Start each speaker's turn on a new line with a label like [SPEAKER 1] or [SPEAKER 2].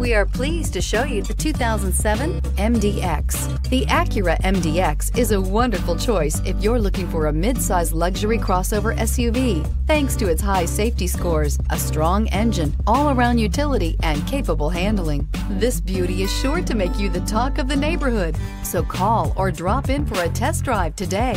[SPEAKER 1] We are pleased to show you the 2007 MDX. The Acura MDX is a wonderful choice if you're looking for a mid-size luxury crossover SUV. Thanks to its high safety scores, a strong engine, all-around utility, and capable handling. This beauty is sure to make you the talk of the neighborhood. So call or drop in for a test drive today.